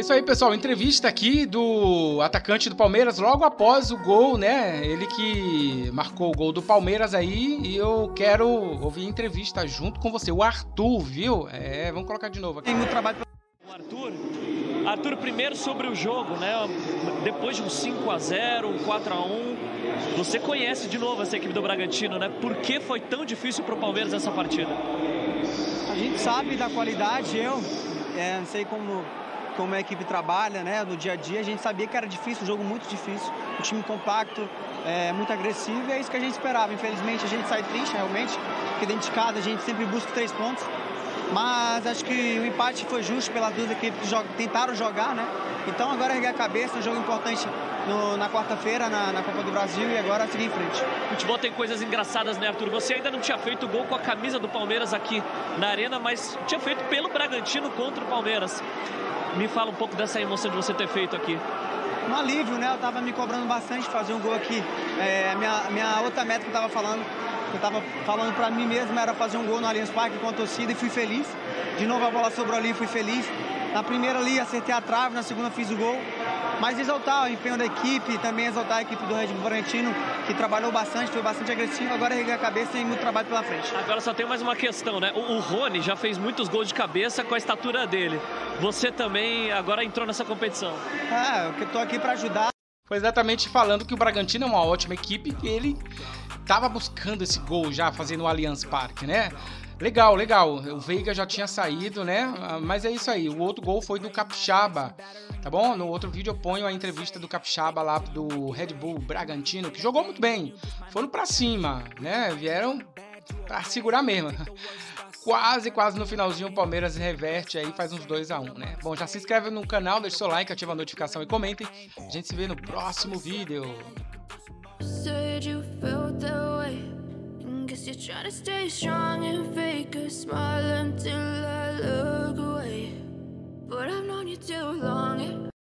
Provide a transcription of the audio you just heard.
É isso aí, pessoal. Entrevista aqui do atacante do Palmeiras logo após o gol, né? Ele que marcou o gol do Palmeiras aí e eu quero ouvir entrevista junto com você. O Arthur, viu? É, vamos colocar de novo aqui. Tem muito trabalho. O Arthur, Arthur, primeiro sobre o jogo, né? Depois de um 5 a 0 um 4 a 1 você conhece de novo essa equipe do Bragantino, né? Por que foi tão difícil para o Palmeiras essa partida? A gente sabe da qualidade, eu é, não sei como como a equipe trabalha, né, no dia a dia, a gente sabia que era difícil, um jogo muito difícil, um time compacto, é, muito agressivo, e é isso que a gente esperava. Infelizmente, a gente sai triste, realmente, porque dentro de casa a gente sempre busca três pontos, mas acho que o empate foi justo pelas duas equipes que tentaram jogar, né? Então agora erguer a cabeça, um jogo importante no, na quarta-feira na, na, Copa do Brasil e agora seguir em frente. Futebol tem coisas engraçadas, né, Arthur? Você ainda não tinha feito gol com a camisa do Palmeiras aqui na Arena, mas tinha feito pelo Bragantino contra o Palmeiras. Me fala um pouco dessa emoção de você ter feito aqui. Um alívio, né? Eu tava me cobrando bastante fazer um gol aqui. É, minha, minha outra meta que eu tava falando, eu tava falando para mim mesmo era fazer um gol no Allianz Parque com a torcida e fui feliz. De novo a bola sobrou ali, fui feliz. Na primeira ali acertei a trave, na segunda fiz o gol. Mas exaltar o empenho da equipe, também exaltar a equipe do Red Bull Bragantino, que trabalhou bastante, foi bastante agressivo. Agora erguer a cabeça e muito trabalho pela frente. Agora só tem mais uma questão, né? O, o Rony já fez muitos gols de cabeça com a estatura dele. Você também agora entrou nessa competição. É, eu tô aqui para ajudar. Foi exatamente falando que o Bragantino é uma ótima equipe e ele estava buscando esse gol já fazendo o Allianz Parque, né? Legal, legal. O Veiga já tinha saído, né? Mas é isso aí. O outro gol foi do Capixaba, tá bom? No outro vídeo eu ponho a entrevista do Capixaba lá do Red Bull Bragantino, que jogou muito bem. Foram para cima, né? Vieram para segurar mesmo. Quase, quase no finalzinho o Palmeiras reverte aí, faz uns 2 a 1 um, né? Bom, já se inscreve no canal, deixa seu like, ativa a notificação e comentem. A gente se vê no próximo vídeo. Guess you're trying to stay strong and fake a smile until I look